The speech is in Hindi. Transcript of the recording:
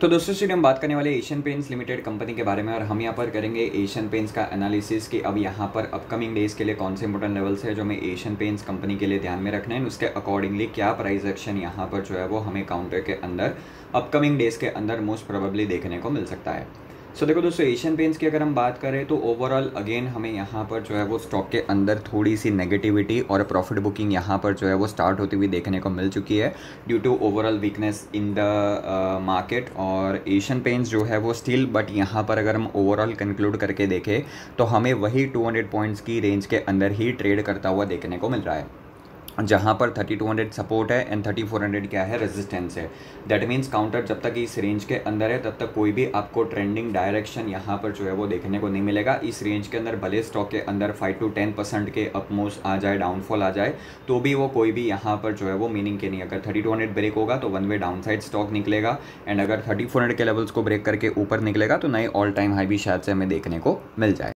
तो दोस्तों स्टूडियो हम बात करने वाले एशियन पेंट्स लिमिटेड कंपनी के बारे में और हम यहाँ पर करेंगे एशियन पेंट्स का एनालिसिस कि अब यहाँ पर अपकमिंग डेज़ के लिए कौन से इंपोर्टेंट लेवल्स है जो हमें एशियन पेंट्स कंपनी के लिए ध्यान में रखना है। उसके अकॉर्डिंगली क्या प्राइस एक्शन यहाँ पर जो है वो हमें काउंटर के अंदर अपकमिंग डेज़ के अंदर मोस्ट प्रोबेबली देखने को मिल सकता है। सो so, देखो दोस्तों एशियन पेंट्स की अगर हम बात करें तो ओवरऑल अगेन हमें यहाँ पर जो है वो स्टॉक के अंदर थोड़ी सी नेगेटिविटी और प्रॉफिट बुकिंग यहाँ पर जो है वो स्टार्ट होती हुई देखने को मिल चुकी है due to overall weakness in the market और एशियन पेंट्स जो है वो स्टिल बट यहाँ पर अगर हम ओवरऑल कंक्लूड करके देखें तो हमें वही टू पॉइंट्स की रेंज के अंदर ही ट्रेड करता हुआ देखने को मिल रहा है। जहाँ पर थर्टी टू हंड्रेड सपोर्ट है एंड थर्टी फोर हंड्रेड क्या है? रेजिस्टेंस है। दैट मीन्स काउंटर जब तक इस रेंज के अंदर है, तब तक कोई भी आपको ट्रेंडिंग डायरेक्शन यहाँ पर जो है वो देखने को नहीं मिलेगा। इस रेंज के अंदर भले स्टॉक के अंदर फाइव टू टेन परसेंट के अपमोस्ट आ जाए डाउनफॉल आ जाए तो भी वो कोई भी यहाँ पर जो है वो मीनिंग के नहीं अगर थर्टी ब्रेक होगा तो one way down side stock निकलेगा एंड अगर थर्टी के लेवल्स को ब्रेक करके ऊपर निकलेगा तो नए ऑल टाइम हाई भी शायद से हमें देखने को मिल जाए